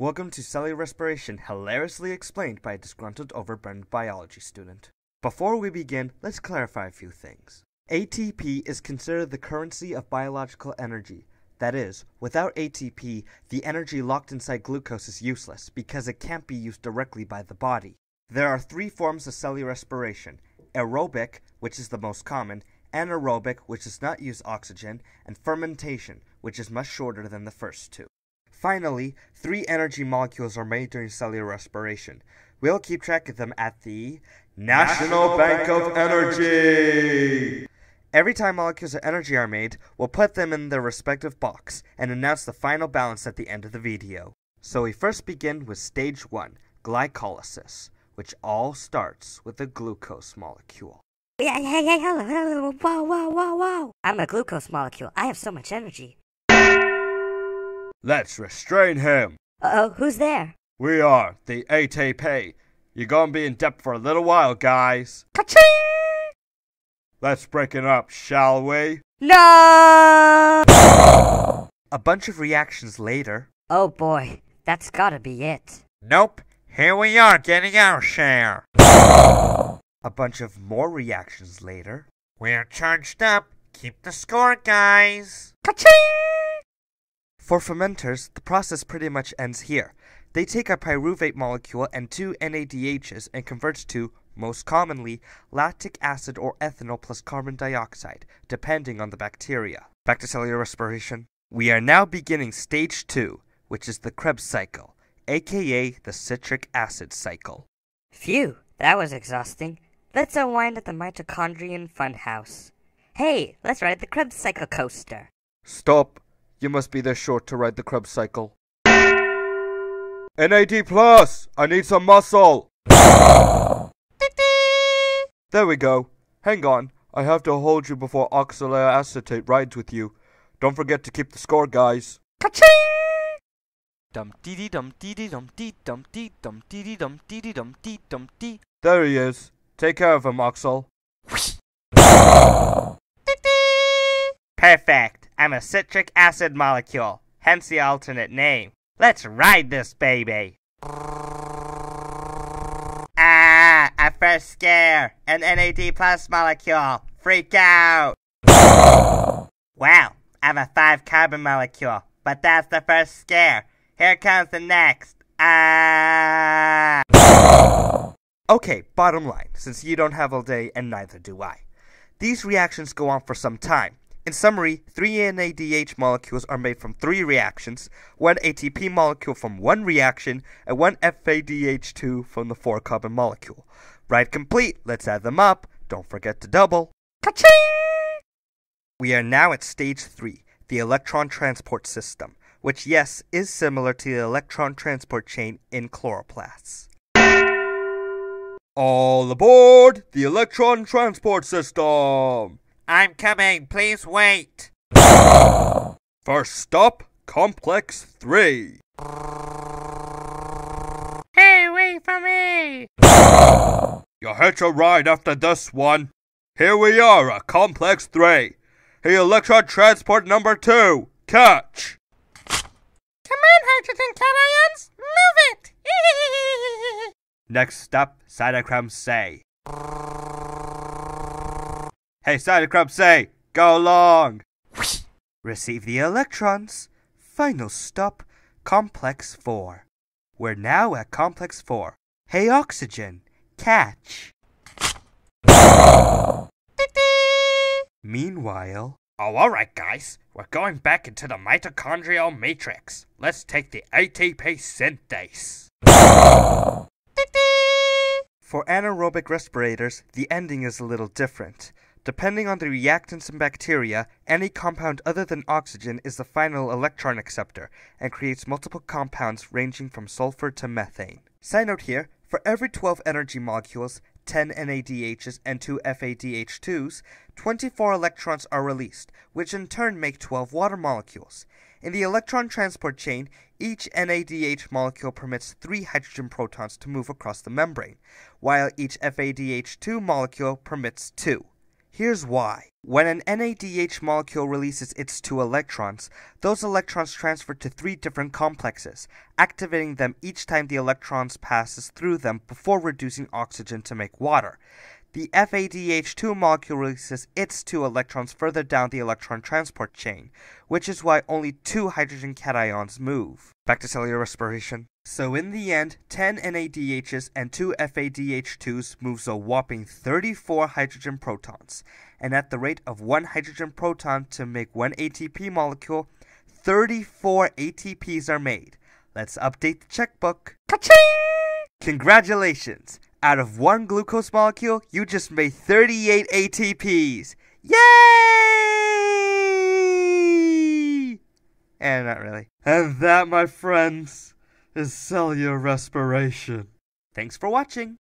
Welcome to cellular respiration, hilariously explained by a disgruntled, overburdened biology student. Before we begin, let's clarify a few things. ATP is considered the currency of biological energy. That is, without ATP, the energy locked inside glucose is useless because it can't be used directly by the body. There are three forms of cellular respiration aerobic, which is the most common, anaerobic, which does not use oxygen, and fermentation, which is much shorter than the first two. Finally, three energy molecules are made during cellular respiration. We'll keep track of them at the National Bank of Energy. Every time molecules of energy are made, we'll put them in their respective box and announce the final balance at the end of the video. So we first begin with stage 1, glycolysis, which all starts with a glucose molecule. Hey, hey, hey, hello, hello, whoa, whoa, whoa, whoa. I'm a glucose molecule. I have so much energy. Let's restrain him. Uh-oh, who's there? We are the ATP. You're gonna be in depth for a little while, guys. Ka-ching! Let's break it up, shall we? No! A bunch of reactions later. Oh boy, that's gotta be it. Nope. Here we are getting our share. A bunch of more reactions later. We're charged up. Keep the score, guys. Ka-ching! For fermenters, the process pretty much ends here. They take a pyruvate molecule and two NADHs and convert to, most commonly, lactic acid or ethanol plus carbon dioxide, depending on the bacteria. Back to cellular respiration. We are now beginning stage 2, which is the Krebs cycle, aka the citric acid cycle. Phew, that was exhausting. Let's unwind at the mitochondrion funhouse. Hey, let's ride the Krebs cycle coaster. Stop. You must be this short to ride the Krebs cycle. NAD plus! I need some muscle! there we go. Hang on. I have to hold you before oxaloacetate rides with you. Don't forget to keep the score, guys. Ka-ching! Dum dee dee dum dee dee dum dee dum dee dum dee dee dum dee dee dum dee dum dee. There he is. Take care of him, Oxal. Perfect. I'm a citric acid molecule, hence the alternate name. Let's ride this baby. Ah, a first scare. An NAD plus molecule. Freak out. Wow, I'm a five carbon molecule, but that's the first scare. Here comes the next. Ah. Okay, bottom line, since you don't have all day and neither do I. These reactions go on for some time. In summary, three NADH molecules are made from three reactions, one ATP molecule from one reaction, and one FADH2 from the four carbon molecule. Right complete, let's add them up. Don't forget to double. Ka-ching! We are now at stage 3, the electron transport system, which, yes, is similar to the electron transport chain in chloroplasts. All aboard the electron transport system! I'm coming, please wait. First stop, Complex 3. Hey, wait for me! You'll hitch a ride after this one. Here we are at Complex 3. Hey, electron transport number 2. Catch! Come on, hydrogen cations! Move it! Next stop, cytochrome C. Hey, cytochrome C, go along! Receive the electrons. Final stop, Complex 4. We're now at Complex 4. Hey, oxygen, catch! Meanwhile, oh, alright, guys. We're going back into the mitochondrial matrix. Let's take the ATP synthase. For anaerobic respirators, the ending is a little different. Depending on the reactants and bacteria, any compound other than oxygen is the final electron acceptor and creates multiple compounds ranging from sulfur to methane. Side note here, for every 12 energy molecules, 10 NADHs and 2 FADH2s, 24 electrons are released, which in turn make 12 water molecules. In the electron transport chain, each NADH molecule permits 3 hydrogen protons to move across the membrane, while each FADH2 molecule permits 2. Here's why. When an NADH molecule releases its two electrons, those electrons transfer to three different complexes, activating them each time the electrons passes through them before reducing oxygen to make water. The FADH2 molecule releases its two electrons further down the electron transport chain, which is why only two hydrogen cations move. Back to cellular respiration. So in the end, 10 NADHs and 2 FADH2s moves a whopping 34 hydrogen protons. And at the rate of 1 hydrogen proton to make 1 ATP molecule, 34 ATPs are made. Let's update the checkbook. Ka-ching! Congratulations! Out of one glucose molecule, you just made 38 ATPs. Yay! And not really. And that, my friends, is cellular respiration. Thanks for watching.